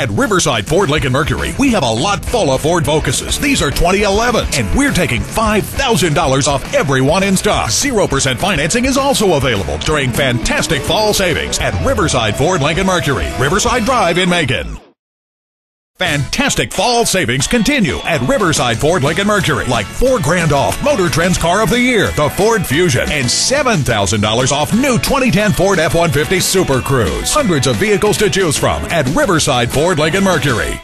At Riverside Ford Lincoln Mercury, we have a lot full of Ford Focuses. These are 2011s, and we're taking $5,000 off every one in stock. 0% financing is also available during fantastic fall savings at Riverside Ford Lincoln Mercury, Riverside Drive in Macon. Fantastic fall savings continue at Riverside Ford Lincoln Mercury, like four grand off Motor Trend's Car of the Year, the Ford Fusion, and $7,000 off new 2010 Ford F-150 SuperCrew. Hundreds of vehicles to choose from at Riverside Ford Lincoln Mercury.